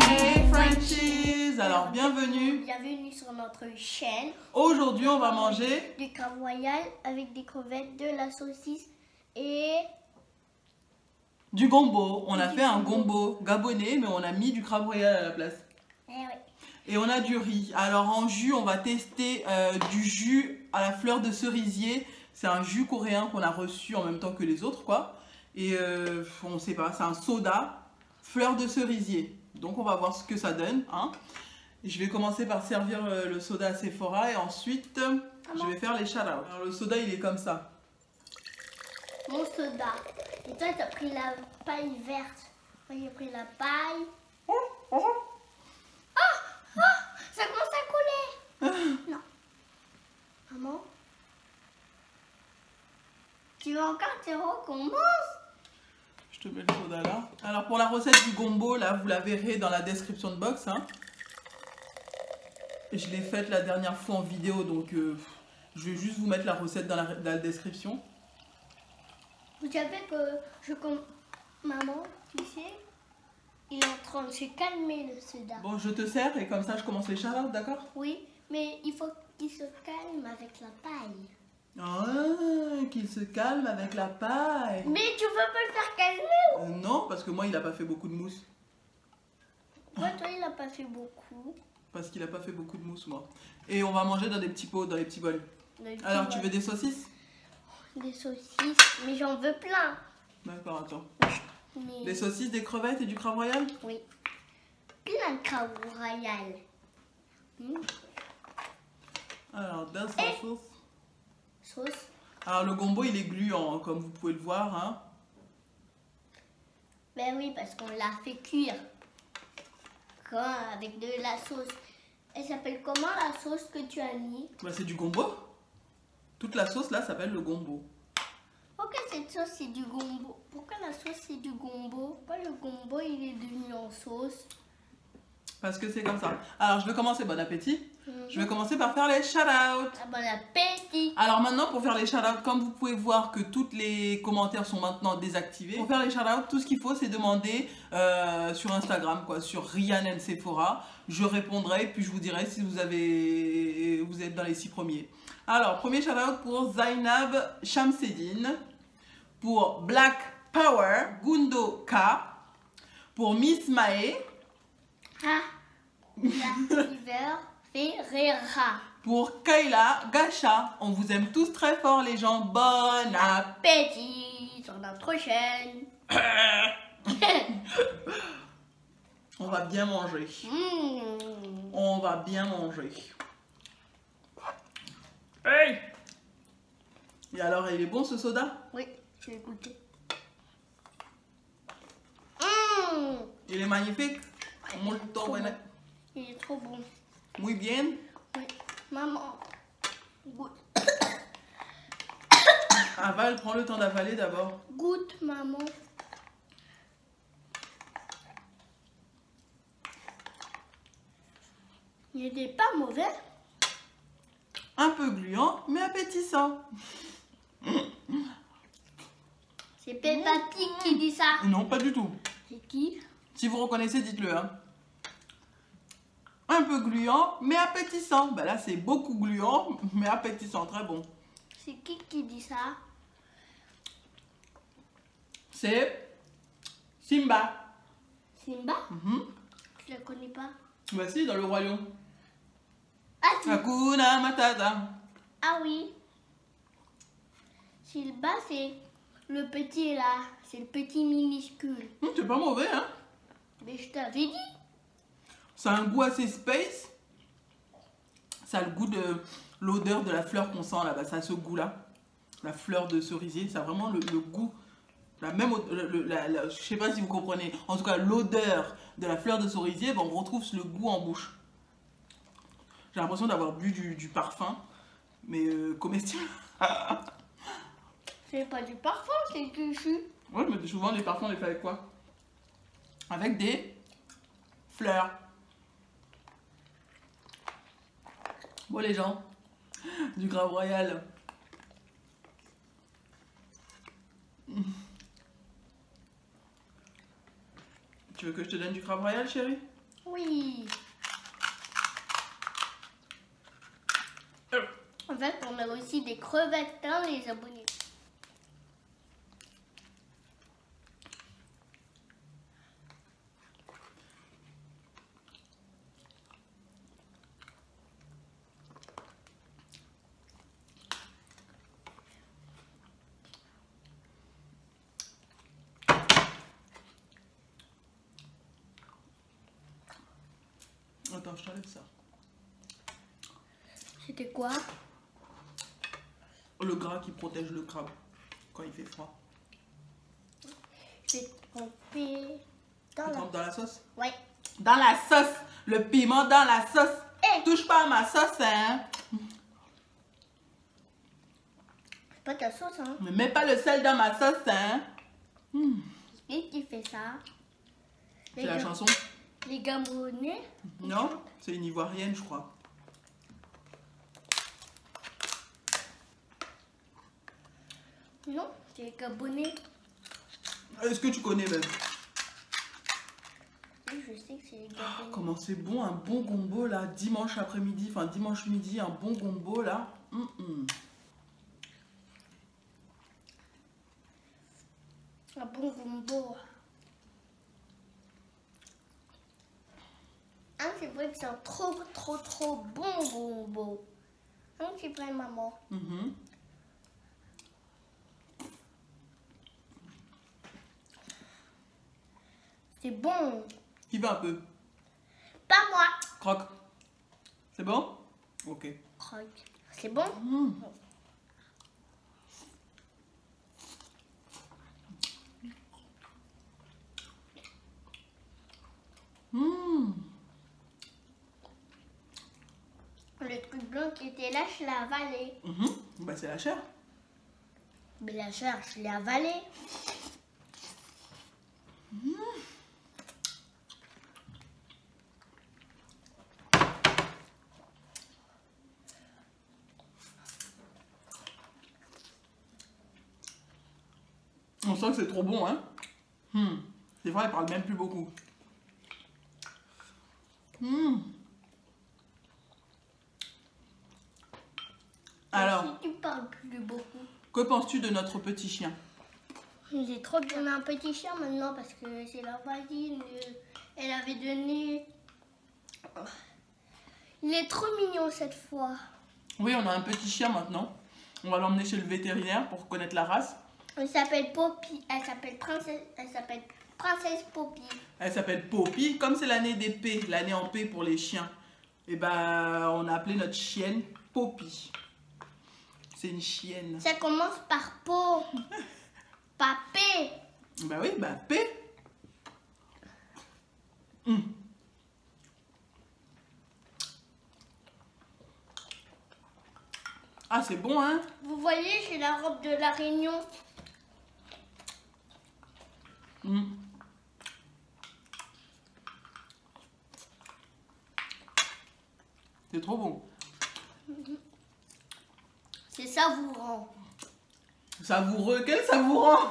Hey Frenchies Alors bienvenue Bienvenue sur notre chaîne Aujourd'hui on va manger du crabe royal avec des crevettes, de la saucisse et du gombo. On a fait un gombo gabonais mais on a mis du crabe royal à la place. Eh. Et on a du riz. Alors en jus on va tester euh, du jus à la fleur de cerisier. C'est un jus coréen qu'on a reçu en même temps que les autres quoi. Et euh, on sait pas, c'est un soda fleur de cerisier. Donc on va voir ce que ça donne. Hein. Je vais commencer par servir euh, le soda à Sephora et ensuite euh, je vais faire les shout Alors le soda il est comme ça. mon soda. Et toi, tu as pris la paille verte. Moi, j'ai pris la paille. Ah Ah Ça commence à couler Non. Maman Tu veux encore tu recommences Je te mets le soda là. Alors pour la recette du gombo, là vous la verrez dans la description de box. Hein. Je l'ai faite la dernière fois en vidéo, donc euh, je vais juste vous mettre la recette dans la, dans la description. Vous savez que je com... Maman, tu sais, il est en train de se calmer le soda. Bon, je te sers et comme ça je commence les shout d'accord? Oui, mais il faut qu'il se calme avec la paille. Ah, qu'il se calme avec la paille. Mais tu veux pas le faire calmer Euh, non, parce que moi il a pas fait beaucoup de mousse. Moi, toi, il a pas fait beaucoup. Parce qu'il a pas fait beaucoup de mousse, moi. Et on va manger dans des petits pots, dans les petits bols. Alors, tu veux des saucisses? Des saucisses, mais j'en veux plein. D'accord, attends. Mais... Des saucisses, des crevettes et du crabe royal? Oui. Plein de crabe royal. Hmm. Alors, dans la sauce. Sauce. Alors, le gombo, il est gluant, comme vous pouvez le voir. Hein. Ben oui, parce qu'on l'a fait cuire. Quoi, avec de la sauce. Elle s'appelle comment la sauce que tu as mis? Bah, c'est du gombo. Toute la sauce, là, s'appelle le gombo. Pourquoi cette sauce c'est du gombo? Pourquoi la sauce c'est du gombo? Pourquoi le gombo il est devenu en sauce? Parce que c'est comme ça. Alors, je vais commencer. Bon appétit. Mhm. Je vais commencer par faire les shout-out. Ah, bon appétit Alors maintenant, pour faire les shout-out, comme vous pouvez voir que tous les commentaires sont maintenant désactivés, pour faire les shout-out, tout ce qu'il faut, c'est demander euh, sur Instagram, quoi, sur Ryan Sephora. Je répondrai, puis je vous dirai si vous avez, vous êtes dans les six premiers. Alors, premier shout-out pour Zainab Shamseddin, pour Black Power, Gundo K, pour Miss Mae, Ferreira pour Kayla Gacha. On vous aime tous très fort, les gens. Bon Appétit sur notre chaîne On va bien manger. Mmh. On va bien manger. Hey Et alors, il est bon ce soda? Oui, je vais goûter. Mmh. Il est magnifique. Ouais, Molto trop bene. bon. Il est trop bon. Muy bien. Oui. Maman, goûte. Avale, prends le temps d'avaler d'abord. Goûte, maman. Il n'était pas mauvais. Un peu gluant, mais appétissant. C'est Peppa Pig qui dit ça. Non, pas du tout. C'est qui? Si vous reconnaissez, dites-le. hein. Un peu gluant, mais appétissant. Bah là, c'est beaucoup gluant, mais appétissant. Très bon. C'est qui qui dit ça? C'est Simba. Simba? Mhm. Je la connais pas. Bah si, dans le royaume. Ah, si. Hakuna Matata. Ah oui. Simba, c'est le petit là. C'est le petit minuscule. Hum, c'est pas mauvais, hein Mais je t'avais dit. Ça a un goût assez space. Ça a le goût de l'odeur de la fleur qu'on sent là-bas. Ça a ce goût-là. La fleur de cerisier. Ça a vraiment le, le goût. La même le- le- la- la- Je sais pas si vous comprenez. En tout cas, l'odeur de la fleur de cerisier, ben, on retrouve le goût en bouche. J'ai l'impression d'avoir bu du, du parfum. Mais euh, comestible. C'est pas du parfum, c'est du jus. Ouais, mais souvent les parfums, on les fait avec quoi? avec des fleurs. Bon les gens, du grave royal. Tu veux que je te donne du crabe royal, chérie? Oui. Euh. En fait, on a aussi des crevettes, les abonnés. Je t'enlève ça. C'était quoi? Le gras qui protège le crabe quand il fait froid. Trompé dans la... dans la sauce? Ouais. Dans la sauce! Le piment dans la sauce! Eh. Touche pas à ma sauce, hein! C'est pas ta sauce, hein? Ne mets pas le sel dans ma sauce, hein! Qui qui fait ça. C'est la chanson Les Gabonais Non C'est une ivoirienne, je crois. Non, c'est les Gabonais. Est-ce que tu connais même Oui, je sais que c'est les Gabonais. Comment c'est bon, un bon gombo là, dimanche après-midi, enfin dimanche midi, un bon gombo là. Un bon gombo. C'est vrai que c'est un trop, trop, trop bon gombo. Hein, c'est vrai, maman? Mhm. C'est bon. Qui va un peu Pas moi. Croque. C'est bon? Ok. Croque. C'est bon? Hum. Hum. Le truc blanc qui était là, je l'ai avalé. Mhm. Bah c'est la chair. Mais la chair, je l'ai avalé. On sent que c'est trop bon, hein Hum. C'est vrai, elle parle même plus beaucoup. Hum. Alors, Si tu parles plus beaucoup. que penses-tu de notre petit chien? J'ai trop bien un petit chien maintenant parce que c'est la voisine. euh, Elle avait donné. Il est trop mignon cette fois. Oui, on a un petit chien maintenant. On va l'emmener chez le vétérinaire pour connaître la race. Elle s'appelle Poppy. Elle s'appelle Princesse. Elle s'appelle Princesse Poppy. Elle s'appelle Poppy. Comme c'est l'année des P, l'année en P pour les chiens, et ben on a appelé notre chienne Poppy. C'est une chienne. Ça commence par Po. Papé. Bah oui, bah P. Hum. Ah, c'est bon, hein Vous voyez, j'ai la robe de la Réunion. Hum. C'est trop bon. C'est savourant. Savoureux, quel savourant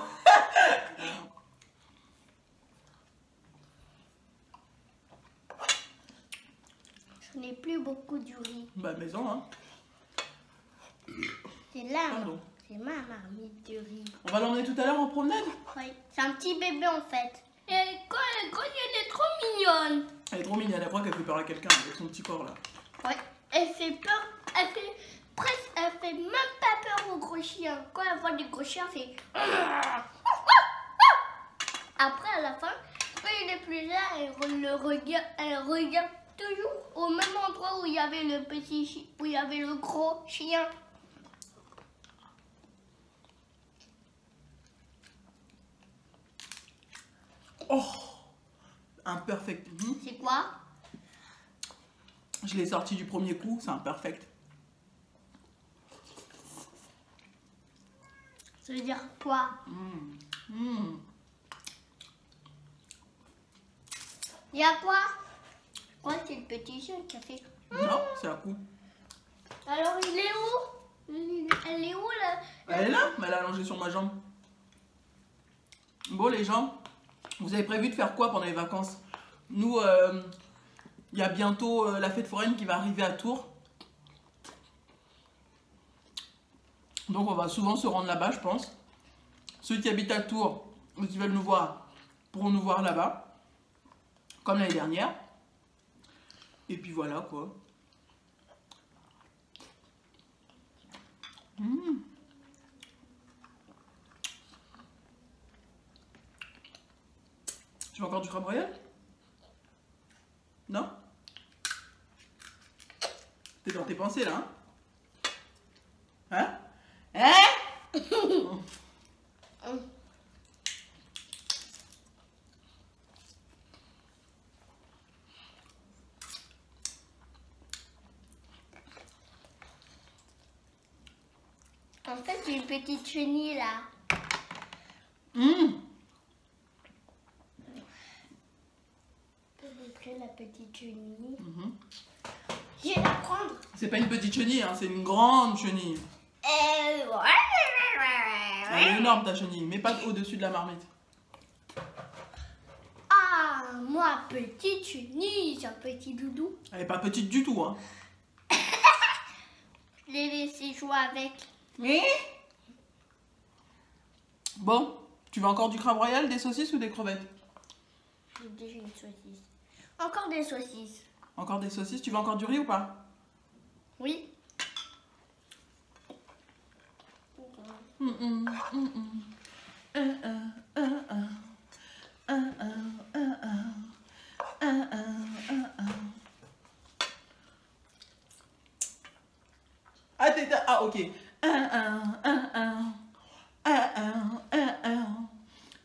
Je n'ai plus beaucoup du riz. Bah maison, hein. C'est là. Pardon. C'est ma marmite de riz. On va l'emmener tout à l'heure en promenade Oui. C'est un petit bébé en fait. Et quand, quand elle est trop mignonne. Elle est trop mignonne, elle croit qu'elle fait peur à quelqu'un avec son petit corps là. Ouais. Elle fait peur. Elle fait presque. Elle fait même pas peur aux gros chiens. Quand elle voit des gros chiens, c'est. Après, à la fin, quand il est plus là, elle re- le regarde. Elle regarde toujours au même endroit où il y avait le petit chi- où il y avait le gros chien. Oh Imperfect. Mhm. C'est quoi? Je l'ai sorti du premier coup, c'est imperfect. Ça veut dire quoi Mmh. Mmh. Il y a quoi Quoi, c'est le petit chien qui a fait. Non, c'est un coup. Alors, il est où Elle est où là Elle est là, mais elle est allongée sur ma jambe. Bon les gens, Vous avez prévu de faire quoi pendant les vacances? Nous, euh, il y a bientôt euh, la fête foraine qui va arriver à Tours. Donc on va souvent se rendre là-bas, je pense. Ceux qui habitent à Tours ou qui veulent nous voir pourront nous voir là-bas. Comme l'année dernière. Et puis voilà quoi. Mmh. Tu veux encore du crabe royal? Non? T'es dans tes pensées là, hein? Hein? Hein? En fait, j'ai une petite chenille là. Hum, Je peux montrer la petite chenille. mhm. Je vais la prendre. C'est pas une petite chenille, hein, c'est une grande chenille. Elle est énorme ta chenille, mais pas au-dessus de la marmite. Ah, moi, petite chenille, c'est un petit doudou. Elle est pas petite du tout, hein. Je l'ai laissé jouer avec. Oui Bon, tu veux encore du crabe royal, des saucisses ou des crevettes? J'ai déjà une saucisse. Encore des saucisses. Encore des saucisses, tu veux encore du riz ou pas? Oui.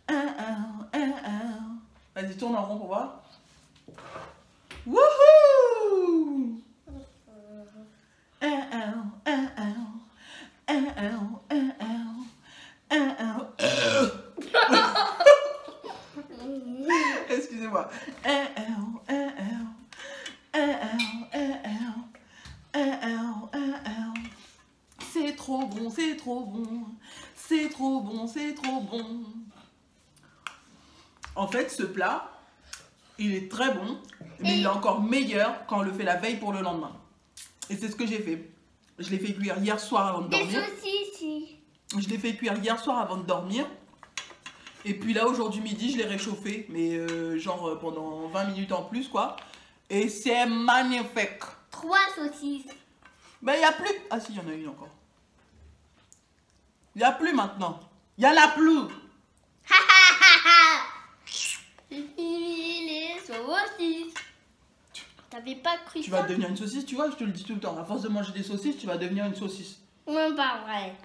Un, un, un. Vas-y, tourne en rond pour voir. Wouhou Un, un, un, un. Un, un, un, un. Un, un. Excusez-moi. Un, un, un, un. Un, un, un, un. Un, un, un, un. C'est trop bon, c'est trop bon. C'est trop bon, c'est trop bon. En fait, ce plat, il est très bon, mais il est encore meilleur quand on le fait la veille pour le lendemain. Et c'est ce que j'ai fait. Je l'ai fait cuire hier soir avant de Des dormir. si. Je l'ai fait cuire hier soir avant de dormir. Et puis là, aujourd'hui midi, je l'ai réchauffé, mais euh, genre euh, pendant 20 minutes en plus, quoi. Et c'est magnifique. Trois saucisses. Ben, il n'y a plus. Ah, si, il y en a une encore. Il n'y a plus maintenant. Il y en a plus. Les saucisses. T'avais pas cru Tu ça vas devenir une saucisse, tu vois, je te le dis tout le temps. À force de manger des saucisses, tu vas devenir une saucisse. Non, pas vrai.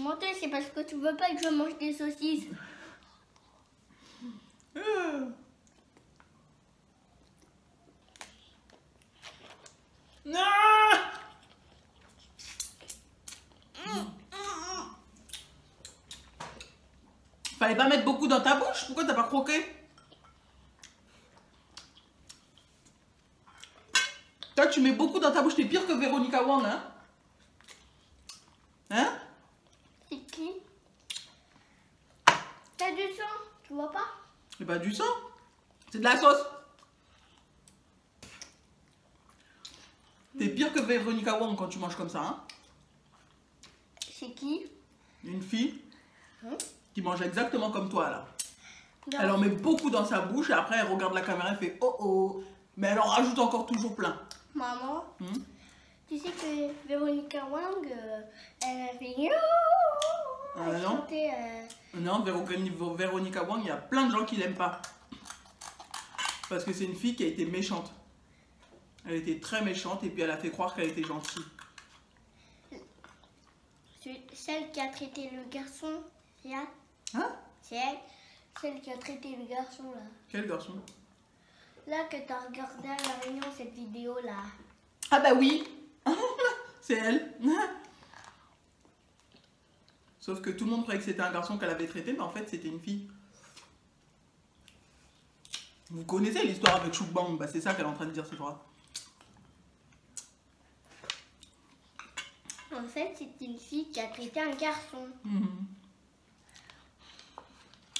Menteur, c'est parce que tu veux pas que je mange des saucisses. Euh. Non Fallait pas mettre beaucoup dans ta bouche? Pourquoi t'as pas croqué? Toi, tu mets beaucoup dans ta bouche, t'es pire que Véronica Wang, hein? Hein? C'est qui? T'as du sang, tu vois pas? C'est pas du sang, c'est de la sauce. T'es pire que Véronica Wang quand tu manges comme ça, hein? C'est qui? Une fille. Hein? Qui mange exactement comme toi, là. Non. Elle en met beaucoup dans sa bouche et après elle regarde la caméra et fait oh oh. Mais elle en rajoute encore toujours plein. Maman, Hmm? tu sais que Véronica Wang, euh, elle a fait... Ah, Elle non. chantait, euh, Non, Véro- Véronica Wang, il y a plein de gens qui l'aiment pas. Parce que c'est une fille qui a été méchante. Elle était très méchante et puis elle a fait croire qu'elle était gentille. celle qui a traité le garçon. Elle Hein C'est elle Celle qui a traité le garçon là. Quel garçon Là que t'as regardé à la réunion cette vidéo là. Ah bah oui C'est elle Sauf que tout le monde croyait que c'était un garçon qu'elle avait traité, mais en fait c'était une fille. Vous connaissez l'histoire avec Chouk Bang Bah c'est ça qu'elle est en train de dire, c'est vrai. En fait, c'est une fille qui a traité un garçon. Mhm.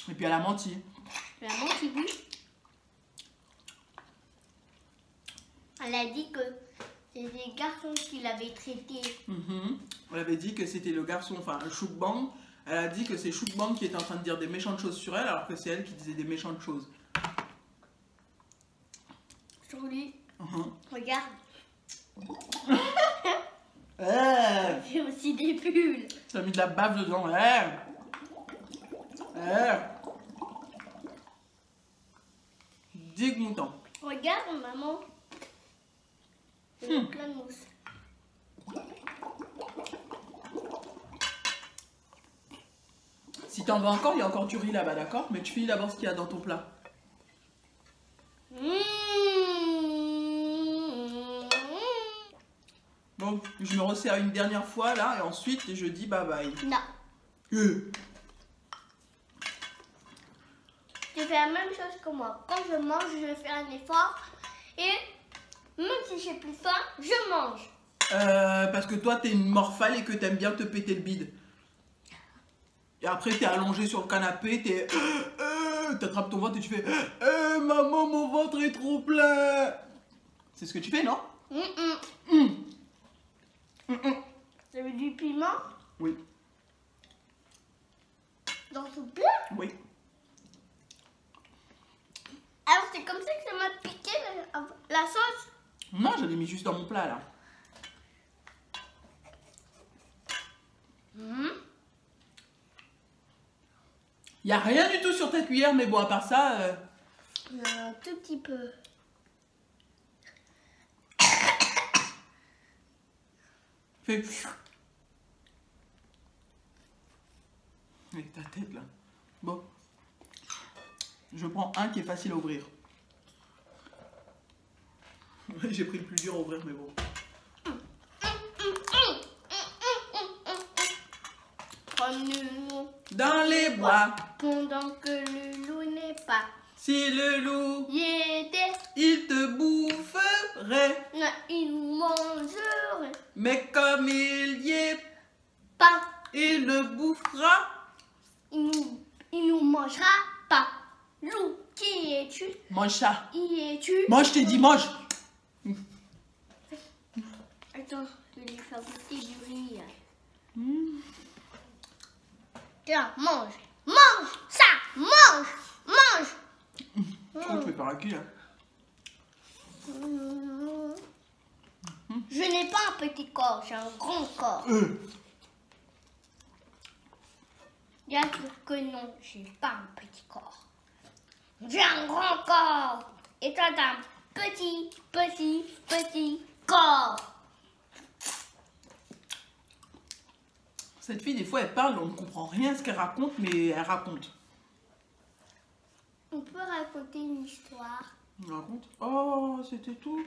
Et puis elle a menti. Elle a menti, oui. Elle a dit que c'était des garçons qui l'avaient traité. Mhm. Elle avait dit que c'était le garçon, enfin Choukbang. Elle a dit que c'est Choukbang qui était en train de dire des méchantes choses sur elle, alors que c'est elle qui disait des méchantes choses. Sur lui, Mhm. regarde, Eh, j'ai aussi des bulles. T'as mis de la bave dedans. Eh. Eh. Dégoûtant. Regarde, maman. Il y a plein de mousse. Si t'en veux encore, il y a encore du riz là-bas, d'accord? Mais tu finis d'abord ce qu'il y a dans ton plat. Mmh. Bon, je me resserre une dernière fois là, et ensuite je dis bye bye. Non. Euh. Tu fais la même chose que moi. Quand je mange, je fais un effort. Et même si j'ai plus faim, je mange. Euh, parce que toi, t'es une morphale et que t'aimes bien te péter le bide. Et après, t'es allongé sur le canapé, t'es. Euh, T'attrapes ton ventre et tu fais. Euh, maman, mon ventre est trop plein. C'est ce que tu fais, non? Hum. Hum, hum. Vous avez du piment? Oui, dans ce plat? Oui. Alors c'est comme ça que ça m'a piqué la, la sauce Non, je l'ai mis juste dans mon plat là. Hum. Y a rien du tout sur ta cuillère, mais bon, à part ça. euh, Un tout petit peu. Fais. Avec ta tête là. Bon. Je prends un qui est facile à ouvrir. J'ai pris le plus dur à ouvrir, mais bon. Dans les bois, pendant que le loup n'est pas. si le loup, Il était, il te boufferait. non, il nous mangerait Mais comme il y est, pas. il le bouffera. Il nous, il nous mangera. Loup, qui es-tu? Mange ça. Qui es-tu? Mange, je t'ai dit, mange. Attends, je vais lui faire goûter du riz. Tiens, mange. Mange ça. Mange. Mange. Je crois que tu fais par la cuillère. Je n'ai pas un petit corps, j'ai un grand corps. Euh. Bien sûr que non, j'ai pas un petit corps. J'ai un grand corps. Et toi, t'as un petit, petit, petit corps. Cette fille, des fois, elle parle, on ne comprend rien à ce qu'elle raconte, mais elle raconte. On peut raconter une histoire. Elle raconte Oh, c'était tout.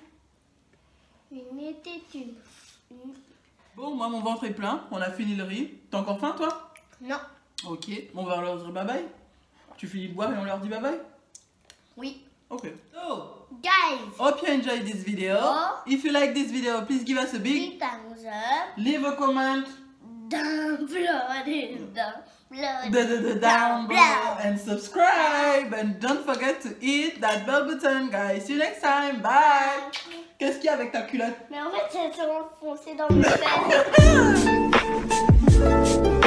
Il était une. une- Bon, moi, mon ventre est plein. On a fini le riz. T'as encore faim, toi? Non. Ok. Bon, on va leur dire bye bye. Tu finis de boire et on leur dit bye bye Oui. Ok. So, Guys, hope you enjoyed this video. Oh. If you like this video, please give us a big, big thumbs up. leave a comment Down below, down below, da, da, da, down below and subscribe. And don't forget to hit that bell button, guys. See you next time. Bye. Qu'est-ce qu'il y a avec ta culotte? Mais en fait, enfoncé dans mes fesses.